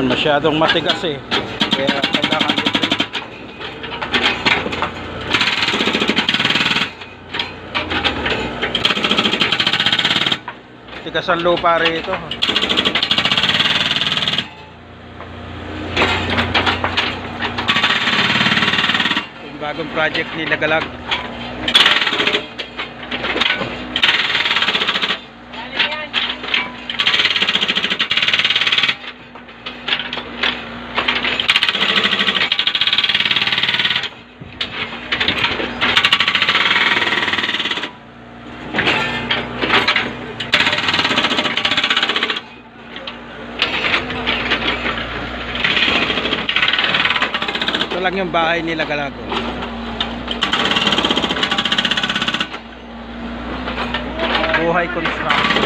Yan, masyadong matigas eh. Kaya kailangan. Tigas ang lupa rito. Yung bagong project ni Lagalag. Lang yung bahay ni Lagalago. Buhay construction.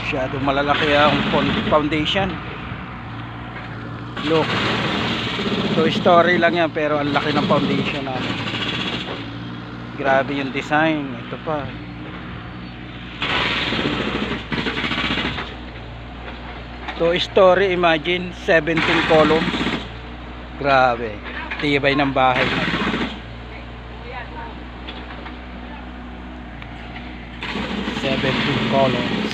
Masyadong malalaki ang foundation. Look. Two story lang yan pero ang laki ng foundation namin. Grabe yung design. Ito pa. Two story imagine 17 columns. Grabe. Tibay ng bahay na. Seventeen columns.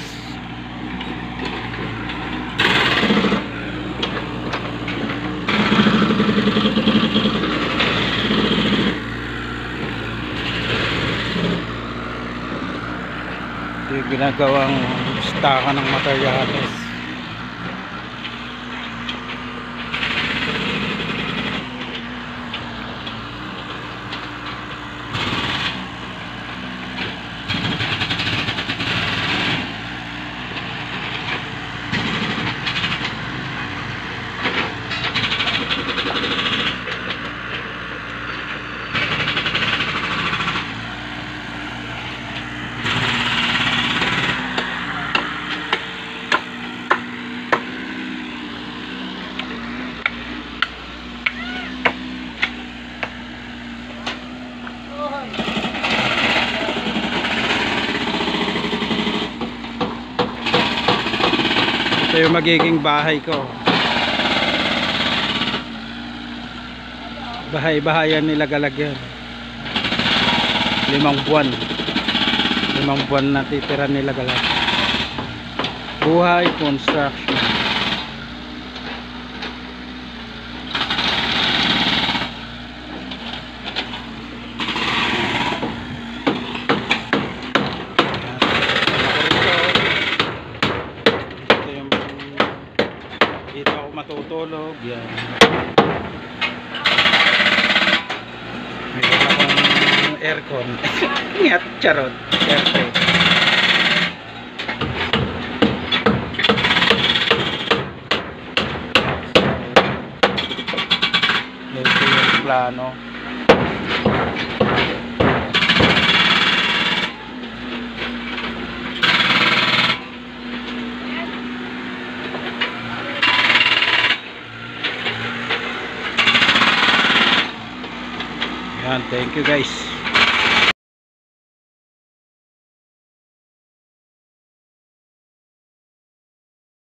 Ito yung ginagawang staka ng materyales. Ito yung magiging bahay ko. Bahay-bahayan nila galagyan. Limang buwan. Limang buwan na titira nila galag. Buhay construction. Ito yung dito ako matutulog. Yan. Meron akong aircon. Ingat, charot. Yung plano. Thank you guys.